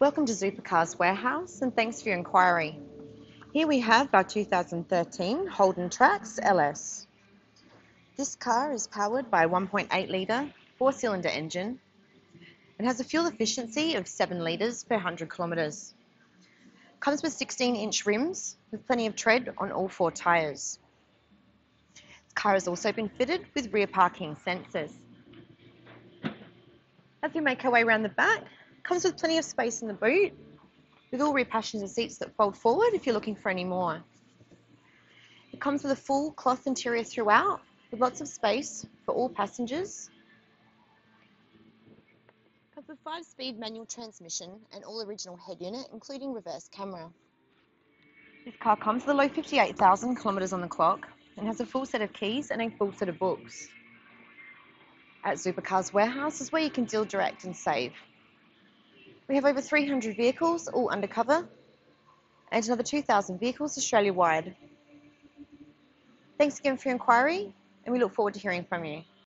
Welcome to Zoopercars Warehouse and thanks for your inquiry. Here we have our 2013 Holden Trax LS. This car is powered by a 1.8 litre four cylinder engine and has a fuel efficiency of 7 litres per 100 kilometres. Comes with 16 inch rims with plenty of tread on all four tyres. The car has also been fitted with rear parking sensors. As we make our way around the back, comes with plenty of space in the boot, with all rear passenger seats that fold forward if you're looking for any more. It comes with a full cloth interior throughout, with lots of space for all passengers. Comes with 5-speed manual transmission and all original head unit, including reverse camera. This car comes with a low 58,000 kilometres on the clock and has a full set of keys and a full set of books at Zoopercars Warehouse is where you can deal direct and save. We have over 300 vehicles, all undercover, and another 2,000 vehicles Australia wide. Thanks again for your inquiry, and we look forward to hearing from you.